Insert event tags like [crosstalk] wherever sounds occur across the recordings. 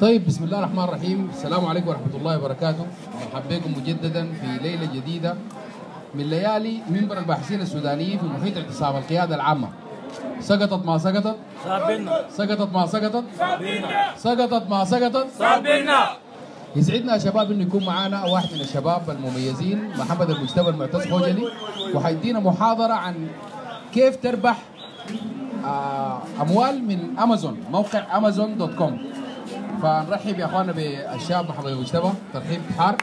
طيب بسم الله الرحمن الرحيم. السلام عليكم ورحمة الله وبركاته. مرحبا بكم مجددا في ليلة جديدة من ليالي منبر الباحثين السودانيين في محيط اعتصام القيادة العامة. سقطت ما سقطت؟ سقطت ما سقطت؟ سقطت ما سقطت؟ يسعدنا يا شباب إنه يكون معانا واحد من الشباب المميزين محمد المجتبى المعتز خوجلي. وحيدينا محاضرة عن كيف تربح أموال من أمازون موقع أمازون دوت كوم. فنرحب يا اخواننا بالشاب محمد المجتبى ترحيب حار.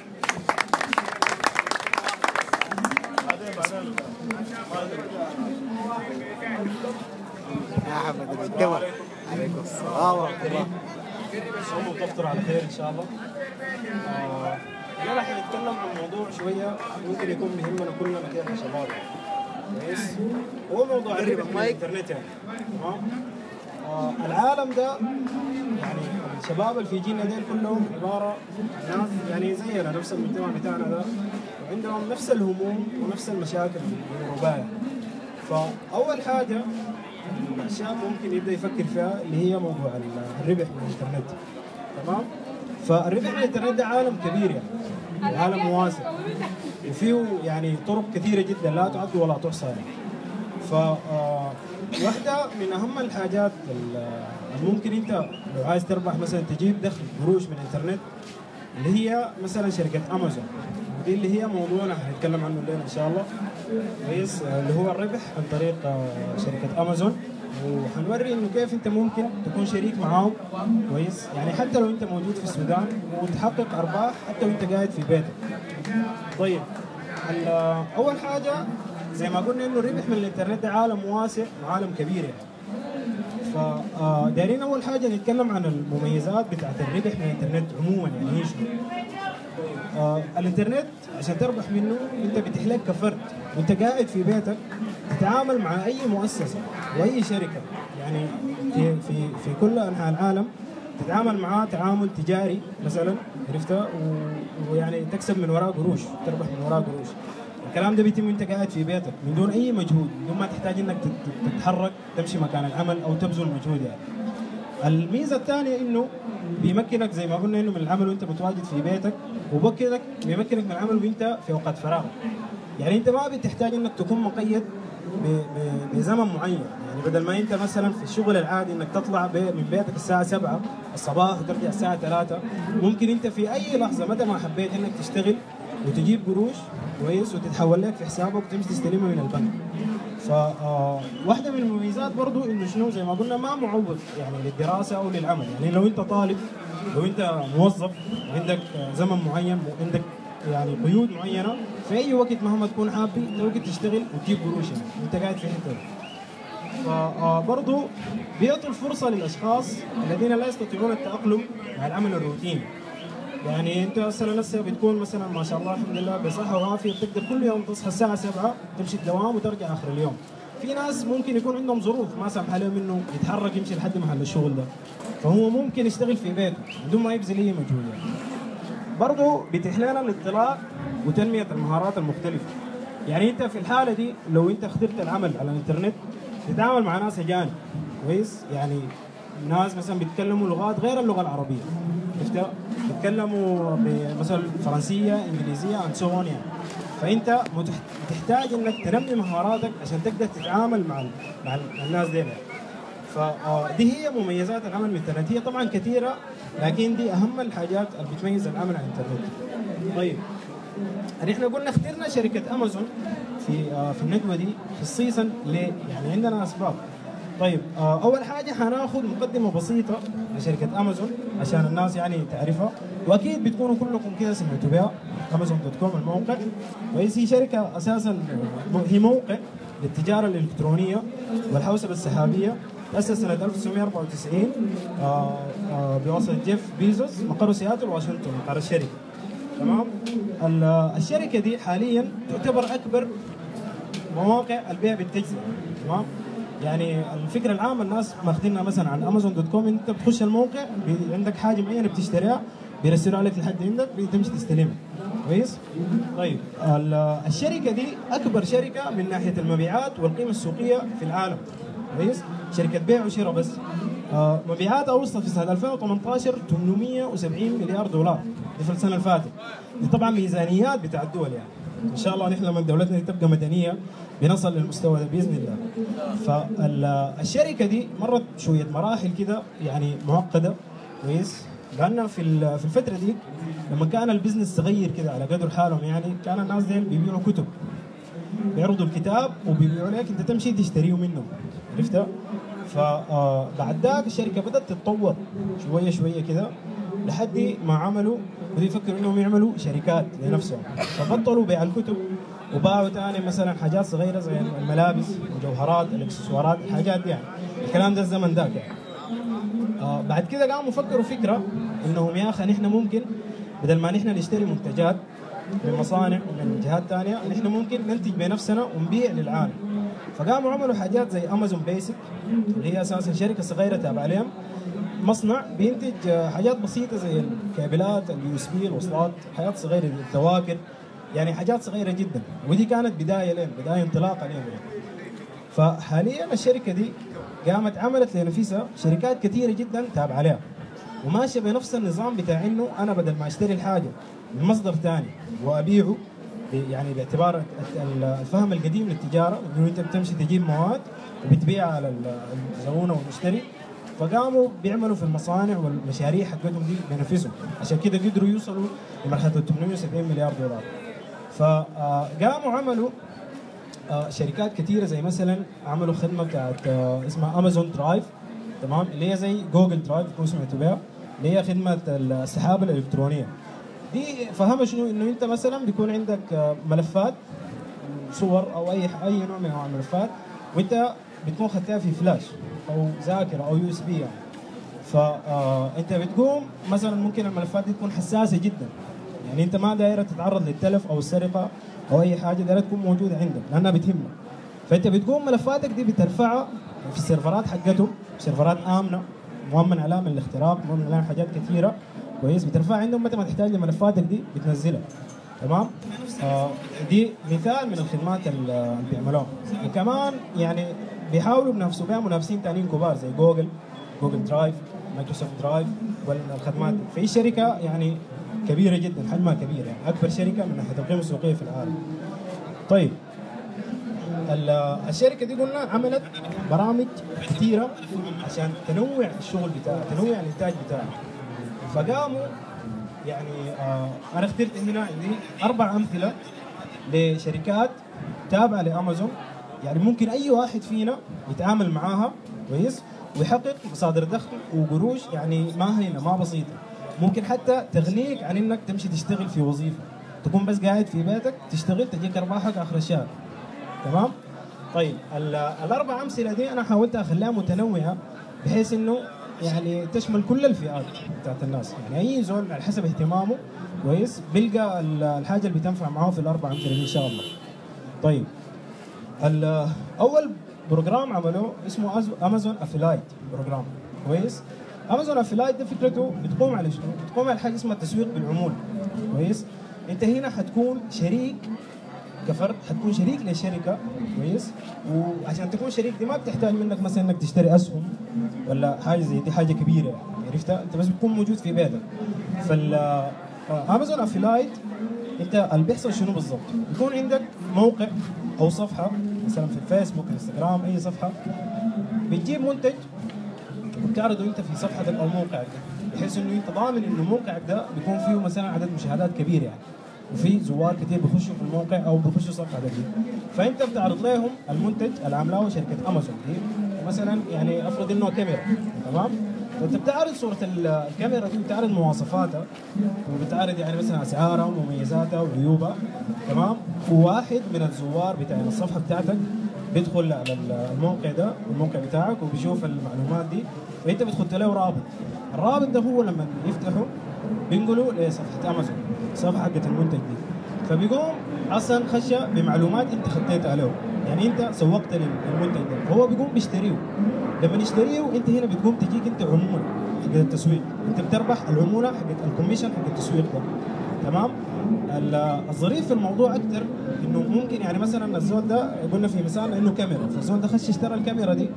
يا حمد المجتمع عليكم السلام ورحمة الله. صوم وتفطر على خير إن شاء الله. آه أنا راح نتكلم عن موضوع شوية ممكن يكون بيهمنا كلنا كيف شباب كويس هو موضوع الربح من الإنترنت يعني. تمام آه العالم ده يعني الشباب اللي في جيلنا ديل كلهم عبارة ناس يعني زينا نفس المجتمع بتاعنا ده وعندهم نفس الهموم ونفس المشاكل بيمروا فأول حاجة الشاب ممكن يبدأ يفكر فيها اللي هي موضوع الربح من الإنترنت. تمام؟ فالربح من الإنترنت ده عالم كبير يعني. عالم واسع. وفيه يعني طرق كثيرة جدا لا تعد ولا تحصى. يعني ف آه، من أهم الحاجات ال- اللي ممكن أنت لو عايز تربح مثلا تجيب دخل قروش من الانترنت اللي هي مثلا شركة أمازون. ودي اللي هي موضوعنا هنتكلم عنه الليلة إن شاء الله. كويس آه، اللي هو الربح عن طريق آه، شركة أمازون. وحنوري إنه كيف أنت ممكن تكون شريك معاهم. كويس. يعني حتى لو أنت موجود في السودان وتحقق أرباح حتى وأنت قاعد في بيتك. طيب. آه، أول حاجة زي ما قلنا إنه الربح من الإنترنت ده عالم واسع وعالم كبير يعني. فدايرين أول حاجة نتكلم عن المميزات بتاعت الربح من الإنترنت عموما يعني هي شنو؟ آه الإنترنت عشان تربح منه أنت بيتيح لك كفرد وأنت قاعد في بيتك تتعامل مع أي مؤسسة وأي شركة يعني في في في كل أنحاء العالم تتعامل معاه تعامل تجاري مثلا. عرفتها؟ و- ويعني تكسب من وراء قروش تربح من وراء قروش. الكلام ده بيتم وانت قاعد في بيتك من دون أي مجهود من دون ما تحتاج إنك تت- تتحرك تمشي مكان العمل أو تبذل مجهود يعني. الميزة الثانية إنه بيمكنك زي ما قلنا إنه من العمل وانت متواجد في بيتك وبكنك بيمكنك من العمل وانت في اوقات فراغ يعني أنت ما بتحتاج إنك تكون مقيد بزمن معين. بدل ما انت مثلا في الشغل العادي إنك تطلع ب- من بيتك الساعة 7 الصباح وترجع الساعة 3 ممكن انت في أي لحظة متى ما حبيت إنك تشتغل وتجيب قروش كويس وتتحول لك في حسابك وتمشي تستلمها من البنك. فواحدة من المميزات برضو إنه شنو؟ زي ما قلنا ما معوض يعني للدراسة أو للعمل. يعني لو أنت طالب لو أنت موظف وعندك زمن معين وعندك يعني قيود معينة في أي وقت مهما تكون حابب أنت وقت تشتغل وتجيب قروش يعني. وانت قاعد في حتة. فبرضه بيعطوا الفرصة للأشخاص الذين لا يستطيعون التأقلم مع العمل الروتيني يعني أنت مثلا نفسها بتكون مثلا ما شاء الله الحمد لله بصحة وعافية بتقدر كل يوم تصحى الساعة 7 تمشي الدوام وترجع آخر اليوم. في ناس ممكن يكون عندهم ظروف ما سامحه لهم إنه يتحرك يمشي لحد محل الشغل ده. فهو ممكن يشتغل في بيته بدون ما يبذل أي مجهود يعني. برضه بيتيح الاطلاع وتنمية المهارات المختلفة. يعني أنت في الحالة دي لو أنت اخترت العمل على الإنترنت تتعامل مع ناس اجانب كويس؟ يعني ناس مثلا بيتكلموا لغات غير اللغة العربية؟ بيتكلموا مثلا فرنسية إنجليزية and so يعني فأنت بتحتاج إنك تنمي مهاراتك عشان تقدر تتعامل مع مع ال- الناس دي يعني. فدي هي مميزات العمل من الإنترنت هي طبعا كثيرة لكن دي أهم الحاجات اللي بتميز العمل عن الإنترنت طيب يعني إحنا قلنا اخترنا شركة امازون في آه في الندوه دي خصيصا ليه؟ يعني عندنا أسباب. طيب آه أول حاجة حناخذ مقدمة بسيطة لشركة امازون عشان الناس يعني تعرفها. وأكيد بتكونوا كلكم كده سمعتوا بها امازون dot com الموقع. كويس هي شركة أساسا هي موقع للتجارة الإلكترونية والحوسبة السحابية. تأسس سنة 1994 آه آه بواسطة جيف بيزوس مقر سياتل واشنطن مقر الشركة. تمام؟ ال- الشركة دي حاليا تعتبر أكبر مواقع البيع بالتجزئة تمام؟ يعني الفكرة العامة الناس ماخذينها مثلا عن امازون dot com إنت بتخش الموقع عندك حاجة معينة بتشتريها بيرسلوها لك لحد عندك بتمشي تستلمها. كويس؟ طيب ال- الشركة دي أكبر شركة من ناحية المبيعات والقيمة السوقية في العالم. كويس؟ شركة بيع وشراء بس. آه، مبيعاتها وصلت في سنة 2018 870 مليار دولار. في السنة اللي فاتت. دي طبعا ميزانيات بتاع الدول يعني. إن شاء الله نحن لما دولتنا دي تبقى مدنية بنصل للمستوى ده بإذن الله. فالشركة دي مرت شوية مراحل كده يعني معقدة. كويس. لأن في في الفترة دي لما كان البزنس صغير كده على قدر حالهم يعني كان الناس دي بيبيعوا كتب. بيعرضوا الكتاب وبيبيعوا لك أنت تمشي تشتريه منهم. عرفت؟ فبعد ذاك الشركة بدأت تتطور شوية شوية كده. لحد ما عملوا بدوا يفكروا إنهم يعملوا شركات لنفسهم. فبطلوا بيع الكتب وباعوا ثاني مثلا حاجات صغيرة زي الملابس المجوهرات الإكسسوارات الحاجات دي يعني. الكلام ده الزمن ذاك يعني. آه بعد كده قاموا فكروا فكرة إنهم يا أخي نحن ممكن بدل ما نحن نشتري منتجات من مصانع ومن جهات ثانية نحن ممكن ننتج بنفسنا ونبيع للعالم. فقاموا عملوا حاجات زي امازون بيسك اللي هي أساسا شركه صغيره تابعة لهم. مصنع بينتج حاجات بسيطة زي الكابلات ال USB الوصلات حاجات صغيرة الذواكر يعني حاجات صغيرة جدا. ودي كانت بداية لهم بداية انطلاقة لهم. يعني. فحاليا الشركة دي قامت عملت لنفسها شركات كثيرة جدا تابعة لها. وماشية بنفس النظام بتاع إنه أنا بدل ما أشتري الحاجة من مصدر ثاني وأبيعه يعني باعتبار الفهم القديم للتجارة انه انت بتمشي تجيب مواد وبتبيعها على ال- الزبون والمشتري فقاموا بيعملوا في المصانع والمشاريع حقتهم دي بنفسهم. عشان كده قدروا يوصلوا لمرحلة ال 870 مليار دولار. فقاموا عملوا آه، شركات كثيره زي مثلا عملوا خدمة بتاعت آه، اسمها امازون درايف تمام؟ اللي هي زي جوجل درايف تكون سمعتوا بها اللي هي خدمة السحابة الإلكترونية. دي فهمها شنو؟ إنه أنت مثلا بيكون عندك آه، ملفات صور أو أي أي نوع من أنواع الملفات وأنت بتكون خدتها في فلاش. أو ذاكرة أو USB يعني. فانت بتقوم مثلا ممكن الملفات دي تكون حساسة جدا. يعني أنت ما دايرة تتعرض للتلف أو السرقة أو أي حاجة دايرة تكون موجودة عندك لأنها بتهمك. فأنت بتقوم ملفاتك دي بترفعها في السيرفرات حقتهم سيرفرات آمنة مؤمن عليها من الاختراق مؤمن عليها حاجات كثيرة. كويس؟ بترفعها عندهم متى ما تحتاج لملفاتك دي بتنزلها تمام؟ آه دي مثال من الخدمات ال- اللي بيعملوها. وكمان يعني بيحاولوا بنفسوا بها منافسين ثانيين كبار زي جوجل جوجل درايف مايكروسوفت درايف والخدمات. في شركة يعني كبيرة جدا حجمها كبير يعني أكبر شركة من ناحية القيمه السوقية في العالم. طيب ال- الشركة دي قلنا عملت برامج كثيرة عشان تنوع الشغل بتاعها تنوع الإنتاج بتاعها. فقاموا يعني آه أنا اخترت هنا عندي أربع أمثلة لشركات تابعة لأمازون. يعني ممكن أي واحد فينا يتعامل معاها كويس ويحقق مصادر دخل وقروش يعني ما هينة ما بسيطة. ممكن حتى تغنيك عن إنك تمشي تشتغل في وظيفة. تكون بس قاعد في بيتك تشتغل تجيك أرباحك آخر الشهر. تمام؟ طيب ال- الأربع أمثلة دي أنا حاولت أخليها متنوعة بحيث إنه يعني تشمل كل الفئات بتاعت الناس. يعني أي زول على حسب اهتمامه كويس بيلقى ال- الحاجة اللي بتنفع معاه في الأربع أمثلة إن شاء الله. طيب أول program عملوه اسمه امازون affiliate program. كويس؟ امازون affiliate ده فكرته بتقوم على شنو؟ بتقوم على حاجة اسمها التسويق بالعموله كويس؟ أنت هنا حتكون شريك كفرد حتكون شريك لشركة. كويس؟ وعشان تكون شريك دي ما بتحتاج منك مثلا إنك تشتري أسهم ولا حاجة زي دي حاجة كبيرة يعني عرفتها؟ أنت بس بتكون موجود في بيتك. فال امازون affiliate أنت اللي بيحصل شنو بالضبط؟ يكون عندك موقع أو صفحة مثلا في الفيسبوك إنستغرام أي صفحة بتجيب منتج وبتعرضه أنت في صفحتك أو موقعك ده بحيث إنه أنت ضامن إنه موقعك ده بيكون فيه مثلا عدد مشاهدات كبير يعني وفي زوار كثير بيخشوا في الموقع أو بيخشوا صفحتك دي. فأنت بتعرض لهم المنتج اللي عاملاه شركة امازون دي مثلا يعني أفرض إنه كاميرا تمام؟ فأنت بتعرض صورة ال- الكاميرا دي بتعرض مواصفاتها وبتعرض يعني مثلا أسعارها ومميزاتها وعيوبها تمام؟ وواحد من الزوار بتاع الصفحة بتاعتك بيدخل على ال- الموقع ده الموقع بتاعك وبيشوف المعلومات دي وانت بتحط له رابط. الرابط ده هو لما يفتحه بينقلوا لصفحة امازون الصفحه حقت المنتج دي. فبيقوم أصلا خش بمعلومات انت خطيتها له يعني انت سوقت للمنتج ده. فهو بيقوم بيشتريه. لما يشتريه انت هنا بتقوم تجيك انت عمولة حق التسويق. انت بتربح العمولة حق ال commission حق التسويق ده. تمام؟ ال- الظريف في الموضوع أكثر إنه ممكن يعني مثلا الزول ده قلنا في مثال إنه كاميرا فالزول ده خش اشترى الكاميرا دي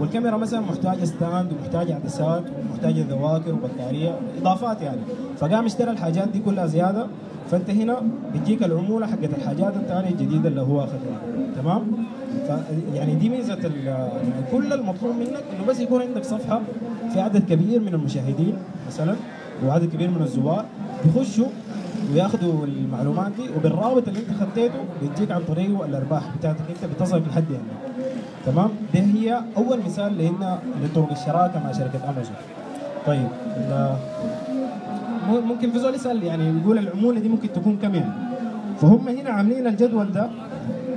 والكاميرا مثلا محتاجة stand ومحتاجة عدسات ومحتاجة ذواكر وبطارية إضافات يعني فقام اشترى الحاجات دي كلها زيادة فأنت هنا بتجيك العمولة حقت الحاجات الثانية الجديدة اللي هو أخذها تمام؟ ف يعني دي ميزة يعني كل المطلوب منك إنه بس يكون عندك صفحة في عدد كبير من المشاهدين مثلا وعدد كبير من الزوار بيخشوا وياخذوا المعلومات دي وبالرابط اللي انت خديته بيديك عن طريقه الأرباح بتاعتك انت بتصل لحد يعني. تمام؟ ده هي أول مثال لهنا لطرق الشراكه مع شركة امازون طيب ممكن في زول يسأل يعني يقول العمولة دي ممكن تكون كم يعني؟ فهم هنا عاملين الجدول ده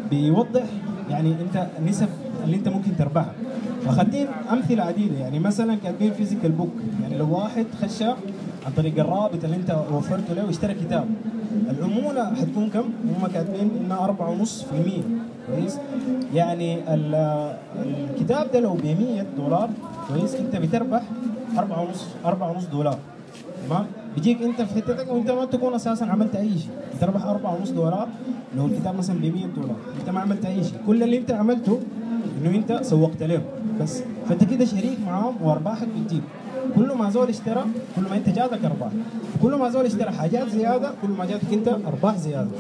بيوضح يعني انت النسب اللي انت ممكن تربحها. فاخدين أمثلة عديدة يعني مثلا كاتبين physical book يعني لو واحد خش عن طريق الرابط اللي انت وفرته له واشترى كتاب. العمولة حتكون كم؟ هم كاتبين انها 4.5% كويس؟ يعني ال- الكتاب ده لو ب 100 دولار كويس؟ أنت بتربح 4.5 4.5 دولار. تمام؟ بيجيك أنت في حتتك وأنت ما تكون أساسا عملت أي شيء. تربح 4.5 دولار لو الكتاب مثلا ب 100 دولار. أنت ما عملت أي شيء. كل اللي أنت عملته إنه أنت سوقت لهم بس. فأنت كده شريك معاهم وأرباحك بتجيب. كل ما زول اشترى كل ما انت جاتك أرباح. كل ما زول اشترى حاجات زيادة كل ما جاتك انت أرباح زيادة.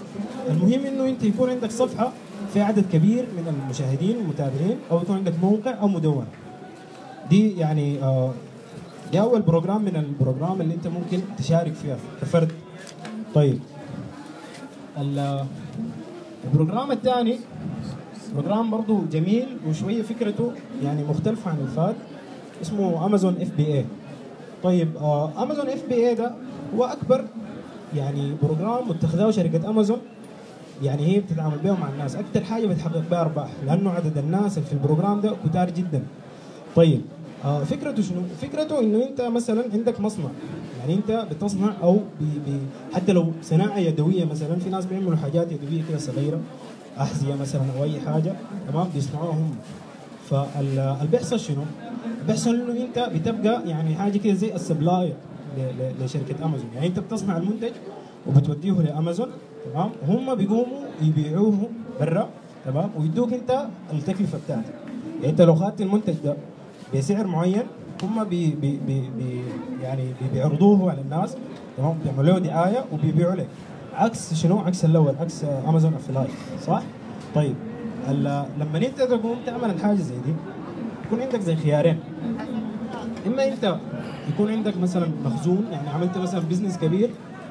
المهم انه انت يكون عندك صفحة في عدد كبير من المشاهدين والمتابعين أو يكون عندك موقع أو مدونه دي يعني آه دي أول program من ال program اللي انت ممكن تشارك فيها كفرد. طيب. ال- ال program الثاني program برضو جميل وشوية فكرته يعني مختلفة عن الفات. اسمه امازون اف بي اي طيب امازون اف بي اي ده هو أكبر يعني program متخذه شركة امازون يعني هي بتتعامل بيها مع الناس. أكثر حاجة بتحقق بها أرباح لأنه عدد الناس اللي في ال program ده كتار جدا. طيب آه فكرته شنو؟ فكرته إنه أنت مثلا عندك مصنع. يعني أنت بتصنع أو بي بي حتى لو صناعة يدوية مثلا في ناس بيعملوا حاجات يدوية كده صغيرة أحذية مثلا أو أي حاجة تمام؟ بيصنعوها هم. فاللي بيحصل شنو؟ بيحصل إنه أنت بتبقى يعني حاجة كده زي ال supplier لشركة امازون يعني أنت بتصنع المنتج وبتوديه لأمازون تمام؟ وهم بيقوموا يبيعوه برا تمام؟ ويدوك أنت التكلفة بتاعتك. يعني أنت لو اخذت المنتج ده بسعر معين هم بي بي بي بي يعني بي بيعرضوه على الناس تمام؟ بيعملوا له دعاية وبيبيعوا لك. عكس شنو؟ عكس الأول عكس امازون affiliate صح؟ طيب لما أنت تقوم تعمل الحاجة زي دي يكون عندك زي خيارين. إما أنت يكون عندك مثلا مخزون يعني عملت مثلا بزنس كبير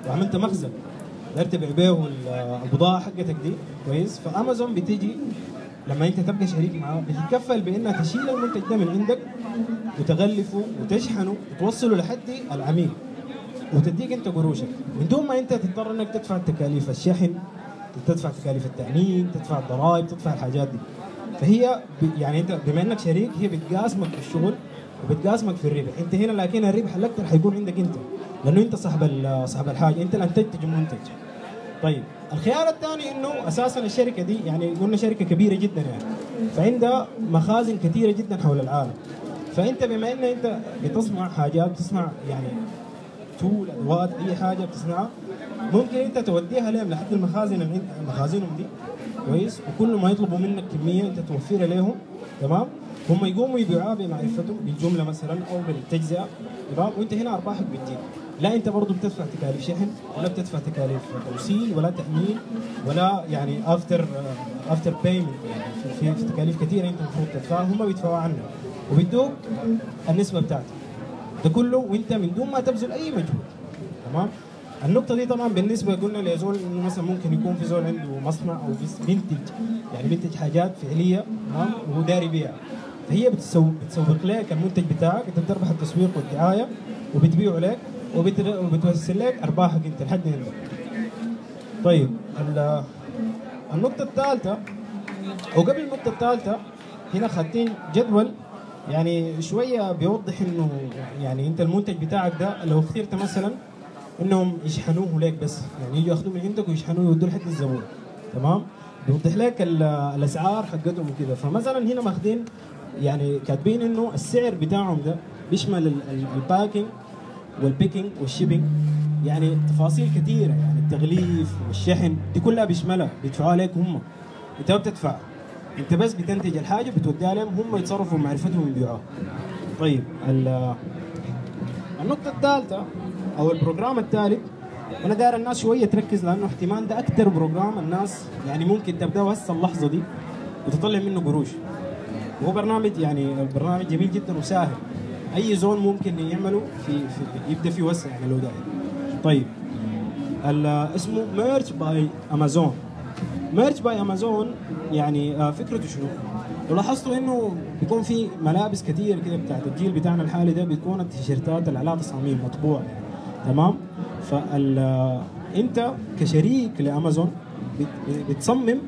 وعملت مخزن قدرت تبيع بيه ال- البضاعه حقتك دي كويس؟ فأمازون بتيجي لما أنت تبقى شريك معاه بتتكفل بإنها تشيل المنتج ده من عندك وتغلفه وتشحنه وتوصله لحد العميل وتديك أنت قروشك. من دون ما أنت تضطر إنك تدفع تكاليف الشحن تدفع تكاليف التأمين تدفع الضرائب تدفع الحاجات دي. فهي يعني انت بما انك شريك هي بتقاسمك في الشغل وبتقاسمك في الربح. انت هنا لكن الربح الاكثر حيكون عندك انت لأنه انت صاحب صاحب الحاجة. انت اللي انتجت المنتج. طيب الخيار الثاني انه أساسا الشركة دي يعني قلنا شركة كبيرة جدا يعني فعندها مخازن كثيرة جدا حول العالم. فأنت بما إن أنت بتصنع حاجات بتصنع يعني tool أدوات أي حاجة بتصنعها ممكن أنت توديها لهم لحد المخازن مخازنهم دي. كويس؟ وكل ما يطلبوا منك كمية أنت توفرها لهم تمام؟ هم يقوموا يبيعوها بمعرفتهم بالجملة مثلا أو بالتجزئة تمام؟ وأنت هنا أرباحك بتجيك لا أنت برضه بتدفع تكاليف شحن ولا بتدفع تكاليف توصيل ولا تأمين ولا يعني after after payment يعني في تكاليف كثيرة أنت المفروض تدفعها هم بيدفعوا عنها وبيدوك النسبة بتاعتك. ده كله وأنت من دون ما تبذل أي مجهود تمام؟ النقطة دي طبعا بالنسبة قلنا لزول إنه مثلا ممكن يكون في زول عنده مصنع أو بينتج يعني بينتج حاجات فعلية تمام؟ وهو داري بيها. فهي بتسوق بتسوق لك المنتج بتاعك أنت بتربح التسويق والدعاية وبتبيعه لك وبتوصل لك أرباحك أنت لحد عندك طيب ال- النقطة الثالثة وقبل النقطة الثالثة هنا خدين جدول يعني شوية بيوضح إنه يعني أنت المنتج بتاعك ده لو اخترت مثلا إنهم يشحنوه لك بس. يعني يجوا ياخذوه من عندك ويشحنوه يودوه لحد الزبون. تمام؟ بيوضح لك ال- الأسعار حقتهم وكده فمثلا هنا ماخذين يعني كاتبين إنه السعر بتاعهم ده بيشمل ال- ال- الباكينج وال packing وال shipping يعني تفاصيل كثيرة يعني التغليف والشحن دي كلها بيشملها. بيدفعوها عليك هم. انت ما بتدفع. انت بس بتنتج الحاجة بتوديها لهم هم يتصرفوا بمعرفتهم يبيعوها طيب ال- النقطة الثالثة أو ال program الثالث أنا داير الناس شوية تركز لأنه احتمال ده أكثر program الناس يعني ممكن تبدأه هسه اللحظة دي وتطلع منه قروش. وهو برنامج يعني البرنامج جميل جدا وسهل أي زول ممكن يعمله في, في يبدأ فيه هسع يعني لو داير. طيب. اسمه Merch by Amazon Merch by Amazon يعني آه، فكرته شنو؟ لو لاحظتوا إنه بيكون في ملابس كثير كده بتاعت الجيل بتاعنا الحالي ده بتكون التيشيرتات اللي عليها تصاميم مطبوع. تمام؟ فال آه، انت كشريك لأمازون بت- بتصمم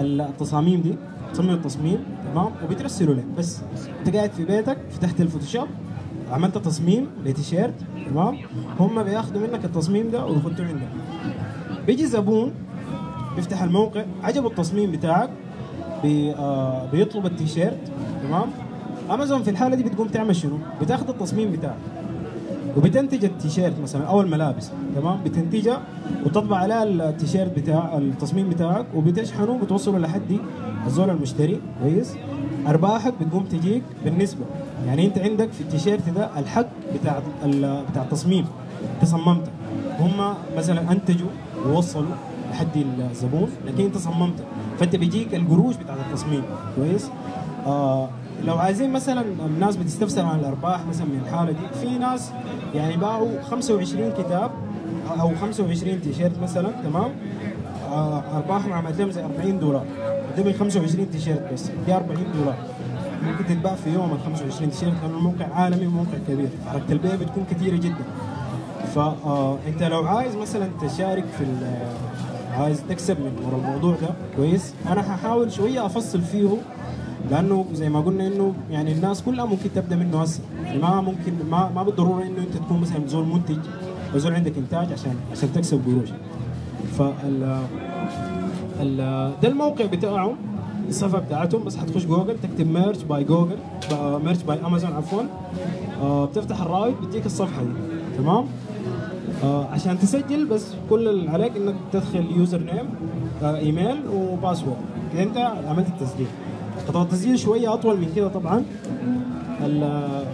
التصاميم دي تصمم التصميم تمام؟ وبترسله لك. بس انت قاعد في بيتك فتحت الفوتوشوب عملت تصميم لتيشيرت تمام؟ هم بياخذوا منك التصميم ده ويحطوه عندك. بيجي زبون بيفتح الموقع عجبه التصميم بتاعك بي آه بيطلب التيشيرت تمام؟ أمازون في الحالة دي بتقوم تعمل شنو؟ بتاخذ التصميم بتاعك. وبتنتج التيشيرت مثلا أو الملابس تمام؟ بتنتجها وتطبع عليها التيشيرت بتاع التصميم بتاعك وبتشحنه وبتوصله لحد الزول المشتري كويس؟ أرباحك بتقوم تجيك بالنسبة. يعني أنت عندك في التيشيرت ده الحق بتاع بتاع التصميم أنت صممته. هم مثلا أنتجوا ووصلوا لحد الزبون لكن أنت صممته. فأنت بيجيك القروش بتاع التصميم كويس؟ آه لو عايزين مثلا الناس بتستفسر عن الأرباح مثلا من الحالة دي في ناس يعني باعوا 25 كتاب أو 25 تيشيرت مثلا تمام؟ آه أرباحهم عملت لهم زي 40 دولار. ده من 25 تيشيرت بس دي 40 دولار. ممكن تتباع في يوم ال 25 تيشيرت لأنه الموقع عالمي وموقع كبير. حركه البيع بتكون كثيره جدا. فانت لو عايز مثلا تشارك في عايز تكسب من الموضوع ده كويس. أنا هحاول شوية أفصل فيه لأنه زي ما قلنا إنه يعني الناس كلها ممكن تبدأ منه هسه يعني ما ممكن ما ما بالضرورة إنه أنت تكون مثلا زول منتج أو عندك إنتاج عشان عشان تكسب قروش. فال ال- ده الموقع بتاعهم الصفحة بتاعتهم بس حتخش جوجل تكتب Merch by Google Merch by Amazon عفوا. آه، بتفتح الرابط بتجيك الصفحة دي. تمام؟ آه، عشان تسجل بس كل اللي عليك إنك تدخل username email و password أنت عملت التسجيل. خطوه التسجيل شوية أطول من كده طبعا.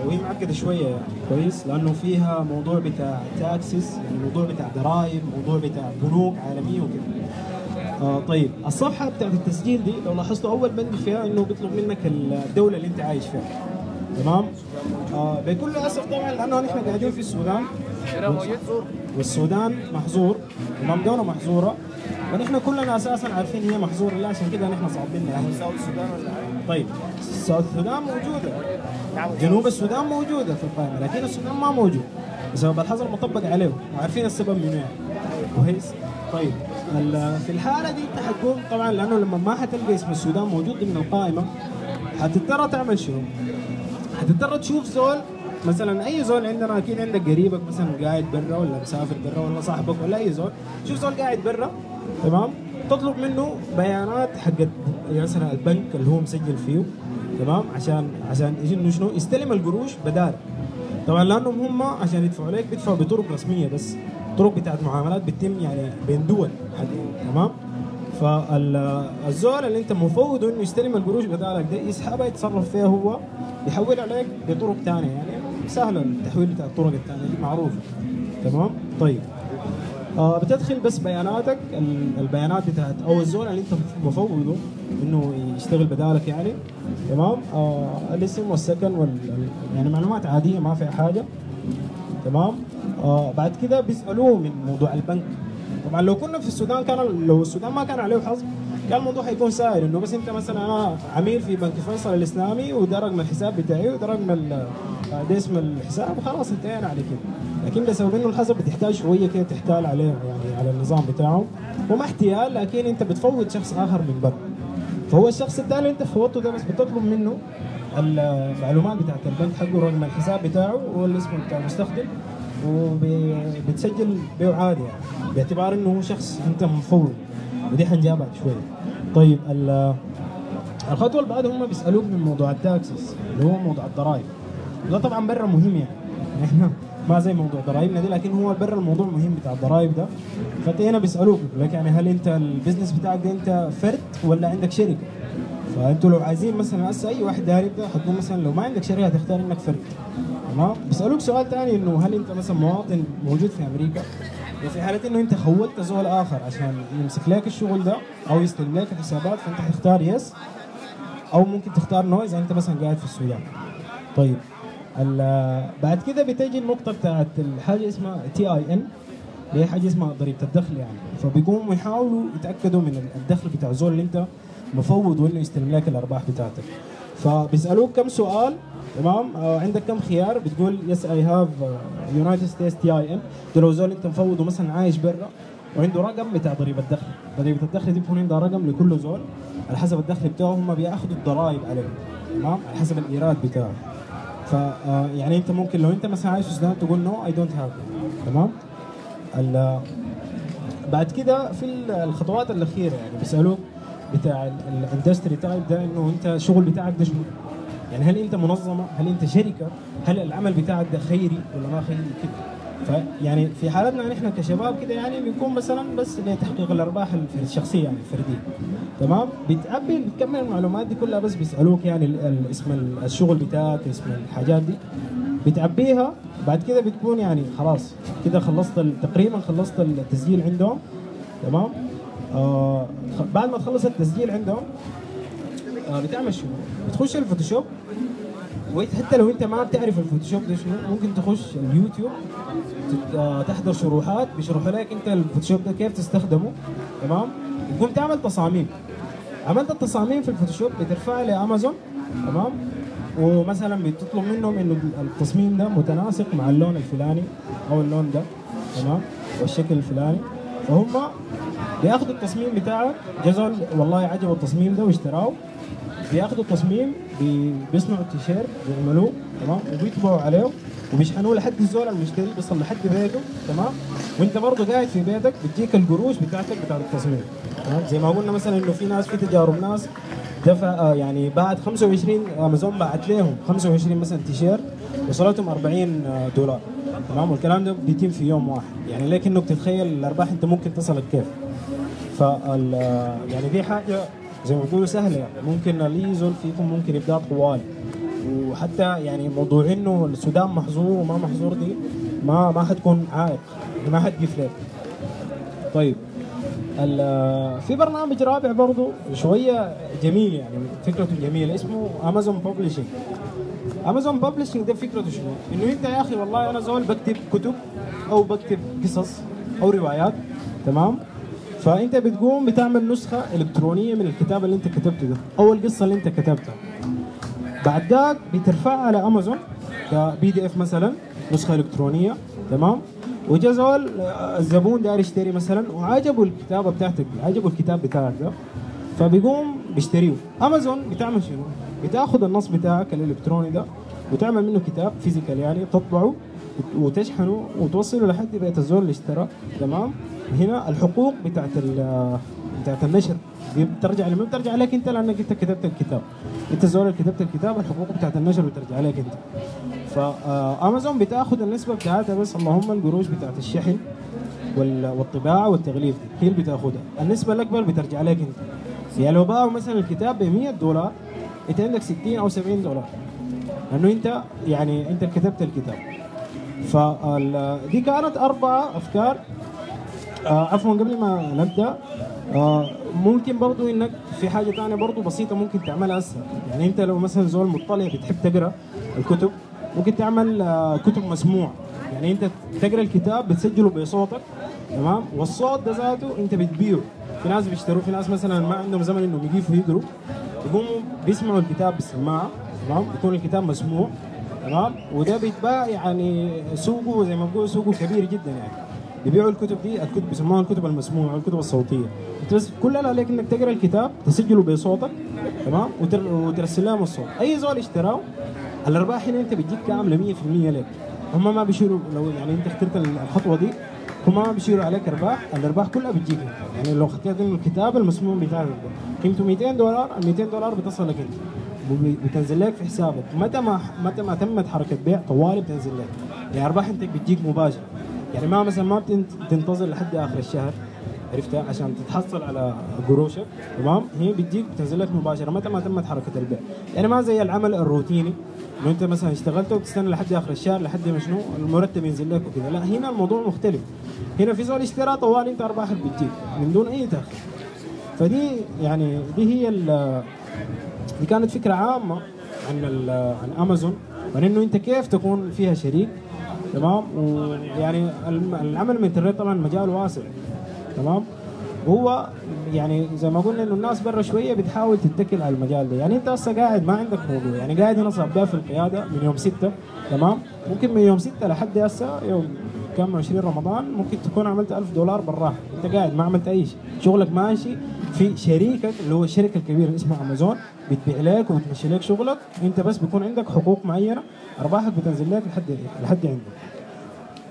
وهي معقدة شوية يعني كويس لأنه فيها موضوع بتاع تاكسس يعني موضوع بتاع ضرائب موضوع بتاع بنوك عالمية وكده. آه طيب الصفحة بتاعت التسجيل دي لو لاحظتوا أول بند فيها إنه بيطلب منك الدولة اللي أنت عايش فيها. تمام؟ آه بكل اسف طبعا لأنه نحن قاعدين في السودان. والسودان محظور. تمام؟ دوله محظورة. ونحن كلنا أساسا عارفين هي محظوره لا عشان كده نحن صعبين يعني. السودان ولا حاجة طيب ساوث السودان موجودة. جنوب السودان موجودة في القائمه لكن السودان ما موجود. بسبب الحظر مطبق عليه وعارفين السبب منو يعني كويس. طيب في الحالة دي أنت حتكون طبعا لأنه لما ما حتلقى اسم السودان موجود ضمن القائمة حتضطر تعمل شنو؟ حتضطر تشوف زول مثلا أي زول عندنا أكيد عندك قريبك مثلا قاعد برا ولا مسافر برا ولا صاحبك ولا أي زول شوف زول قاعد برا. تمام؟ تطلب منه بيانات حقت مثلا البنك اللي هو مسجل فيه تمام؟ عشان عشان يجي شنو؟ يستلم القروش بدال طبعا لأنهم هم عشان يدفعوا عليك بيدفعوا بطرق رسمية بس طرق بتاعت معاملات بتتم يعني بين دول. تمام؟ فالزول اللي انت مفوض انه يستلم القروش بدالك ده يسحبها يتصرف فيها هو يحول عليك بطرق ثانية يعني سهلة التحويل بتاع الطرق الثانية معروفه تمام؟ طيب. بتدخل بس بياناتك ال- البيانات بتاعت أو الزول اللي أنت مفوضه إنه يشتغل بدالك يعني. تمام؟ آه الاسم والسكن وال ال- يعني معلومات عادية ما فيها حاجة. تمام؟ آه بعد كده بيسألوه من موضوع البنك. طبعا لو كنا في السودان كان لو السودان ما كان عليه حظر كان الموضوع حيكون سهل إنه بس أنت مثلا أنا عميل في بنك فيصل الإسلامي وده رقم الحساب بتاعي وده رقم آه، ده اسم الحساب وخلاص انتهينا على كده لكن بسبب انه الحظر بتحتاج شوية كده تحتال عليه يعني على النظام بتاعه. وما احتيال لكن أنت بتفوض شخص آخر من برا فهو الشخص الثاني أنت فوضته ده بس بتطلب منه المعلومات بتاعت البنك حقه رقم الحساب بتاعه والاسم بتاع المستخدم. وبتسجل بيه عادي يعني باعتبار إنه هو شخص أنت مفوض ودي حنجابها بعد شوية. طيب ال- الخطوة اللي بعدها هم بيسألوك من موضوع ال taxes اللي هو موضوع الضرائب. ده طبعا برا مهم يعني. [laughs] ما زي موضوع ضرائبنا ده لكن هو برا الموضوع مهم بتاع الضرائب ده. فانت هنا بيسالوك لك يعني هل أنت ال business بتاعك ده أنت فرد ولا عندك شركة؟ فأنتوا لو عايزين مثلا هسه أي واحد داير يبدا حتكون مثلا لو ما عندك شركة هتختار إنك فرد. تمام؟ بيسالوك سؤال ثاني إنه هل أنت مثلا مواطن موجود في أمريكا؟ وفي حالة إنه أنت خولت زول آخر عشان يمسك لك الشغل ده أو يستلم لك الحسابات فأنت حتختار yes أو ممكن تختار no إذا أنت مثلا قاعد في السودان. طيب بعد كده بتجي النقطة بتاعت الحاجة اسمها TIN اللي هي حاجة اسمها ضريبة الدخل يعني. فبيقوموا يحاولوا يتأكدوا من الدخل بتاع الزول اللي انت مفوض وإنه يستلم لك الأرباح بتاعتك. فبيسألوك كم سؤال تمام؟ آه عندك كم خيار؟ بتقول yes I have United States TI ده لو زول انت مفوضه مثلا عايش برا وعنده رقم بتاع ضريبة الدخل. ضريبة الدخل دي بيكون عندها رقم لكل زول على حسب الدخل بتاعه هم بياخذوا الضرائب عليه تمام؟ على حسب الإيراد بتاعه. آه، يعني انت ممكن لو انت مثلا عايش في تقول no I don't have تمام بعد كده في ال- الخطوات الأخيرة يعني بيسألوك بتاع ال industry type ده إنه أنت الشغل بتاعك ده؟ يعني هل أنت منظمة؟ هل أنت شركة؟ هل العمل بتاعك ده خيري ولا ما خيري كده؟ فيعني في حالتنا نحن كشباب كده يعني بيكون مثلا بس لتحقيق الأرباح الشخصية يعني الفردية. تمام؟ بتعبي بتكمل المعلومات دي كلها بس بيسألوك يعني اسم ال- الشغل بتاعك اسم الحاجات دي. بتعبيها بعد كده بتكون يعني خلاص كده خلصت تقريبا خلصت التسجيل عندهم. تمام؟ آه بعد ما تخلص التسجيل عندهم آه بتعمل شنو؟ بتخش الفوتوشوب. وحتى لو أنت ما بتعرف الفوتوشوب ده شنو ممكن تخش اليوتيوب آه، تحضر شروحات بيشرحوا لك أنت الفوتوشوب ده كيف تستخدمه تمام؟ تقوم تعمل تصاميم. عملت التصاميم في الفوتوشوب بترفعها لأمازون تمام؟ ومثلا بتطلب منهم إنه التصميم ده متناسق مع اللون الفلاني أو اللون ده تمام؟ والشكل الفلاني. فهم بياخذوا التصميم بتاعك جزول والله عجبه التصميم ده واشتراه بياخذوا التصميم بيصنعوا التيشيرت بيعملوه تمام؟ وبيطبعوا عليه وبيشحنوه لحد الزول المشتري بيصل لحد بيته تمام؟ وانت برضه قاعد في بيتك بتجيك القروش بتاعتك بتاعت التصميم تمام؟ زي ما قلنا مثلا إنه في ناس في تجارب ناس دفع آه يعني بعد 25 امازون بعت لهم 25 مثلا تيشيرت وصلتهم 40 آه، دولار تمام؟ والكلام ده بيتم في يوم واحد. يعني لكن انك تتخيل الأرباح أنت ممكن تصلك كيف؟ فال يعني دي حاجة زي ما بيقولوا سهلة. يعني ممكن اللي زول فيكم ممكن يبدأ طوال. وحتى يعني موضوع إنه السودان محظور وما محظور دي ما ما حتكون عائق. يعني ما حتقف لك. طيب. في برنامج رابع برضو شوية جميل يعني فكرته جميلة. اسمه امازون publishing امازون publishing ده فكرته شنو؟ إنه انت يا أخي والله أنا زول بكتب كتب أو بكتب قصص أو روايات. تمام؟ فأنت بتقوم بتعمل نسخة إلكترونية من الكتاب اللي أنت كتبته ده أو القصة اللي أنت كتبتها. بعد ذاك بترفعها على أمازون ك PDF مثلا نسخة إلكترونية تمام؟ وجا الزبون داير يشتري مثلا وعجبه الكتابة بتاعتك عجبه الكتاب بتاعك ده فبيقوم بيشتريه. أمازون بتعمل شنو؟ بتأخذ النص بتاعك الإلكتروني ده وتعمل منه كتاب physical يعني تطبعه وتشحنه وتوصله لحد بيت الزول اللي اشترى تمام؟ هنا الحقوق بتاعت بتاعت النشر. دي بترجع لمين بترجع لك انت لانك انت كتبت الكتاب. انت الزول اللي كتبت الكتاب الحقوق بتاعت النشر بترجع لك انت. فامازون بتاخذ النسبة بتاعتها بس اللهم القروش بتاعت الشحن وال- والطباعة والتغليف دي. هي اللي بتاخذها النسبة الأكبر بترجع لك انت. يعني لو باعوا مثلا الكتاب ب 100 دولار انت عندك 60 أو 70 دولار. لأنه انت يعني انت كتبت الكتاب. فدي كانت أربع أفكار. آه عفوا قبل ما نبدأ آه ممكن برضو إنك في حاجة ثانية برضو بسيطة ممكن تعملها هسه. يعني أنت لو مثلا زول مطلع بتحب تقرأ الكتب ممكن تعمل آه كتب مسموع. يعني أنت تقرأ الكتاب بتسجله بصوتك تمام؟ والصوت ده ذاته أنت بتبيعه. في ناس بيشتروا في ناس مثلا ما عندهم زمن إنهم يقيفوا يقروا يقوموا بيسمعوا الكتاب بالسماعة تمام؟ بيكون الكتاب مسموع. تمام؟ وده بيتباع يعني سوقه زي ما بقول سوقه كبير جدا يعني. بيبيعوا الكتب دي الكتب بيسموها الكتب المسموعة الكتب الصوتية. بس كل اللي عليك انك تقرأ الكتاب تسجله بصوتك تمام؟ وتر... وترسل لهم الصوت. أي زول اشتراه الأرباح هنا انت بتجيك كامله 100% لك هم ما بيشيلوا لو يعني انت اخترت الخطوة دي هم ما بيشيلوا عليك أرباح. الأرباح كلها بتجيك يعني لو انه الكتاب المسموع بتاعك قيمته 200 دولار ال 200 دولار بتصل لك انت. وب- بتنزل لك في حسابك. متى ما متى ما تمت حركة بيع طوالي بتنزل لك. يعني ارباح انت بتجيك مباشره يعني ما مثلا ما بتنت- بتنتظر لحد آخر الشهر عرفتها؟ عشان تتحصل على قروشك تمام؟ هي بتجيك بتنزل لك مباشرة متى ما تمت حركة البيع. يعني ما زي العمل الروتيني. إنه أنت مثلا اشتغلت وتستنى لحد آخر الشهر لحد ما شنو؟ المرتب ينزل لك وكذا لا هنا الموضوع مختلف. هنا في زول اشترى طوال أنت أرباحك بتجيك من دون أي تأخير. فدي يعني دي هي دي كانت فكرة عامة عن عن امازون وعن إنه أنت كيف تكون فيها شريك تمام؟ ويعني العمل من الانترنت طبعا مجال واسع تمام؟ هو يعني زي ما قلنا إنه الناس برا شوية بتحاول تتكل على المجال ده. يعني أنت هسه قاعد ما عندك موضوع يعني قاعد هنا صباح في القيادة من يوم 6 تمام؟ ممكن من يوم 6 لحد هسه يوم كم 20 رمضان ممكن تكون عملت 1000 دولار براها أنت قاعد ما عملت أي شيء شغلك ماشي في شريكك اللي هو الشركة الكبيرة اللي اسمها امازون بتبيع لك وبتمشي لك شغلك. انت بس بيكون عندك حقوق معينة أرباحك بتنزل لك لحد لحد عندك.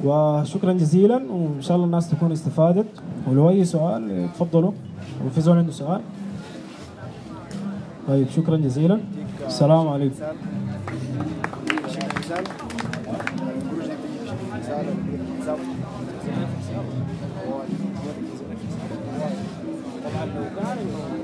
وشكرا جزيلا وإن شاء الله الناس تكون استفادت. ولو أي سؤال تفضلوا. وفي زول عنده سؤال. طيب شكرا جزيلا. السلام عليكم. مثال مثال lugares.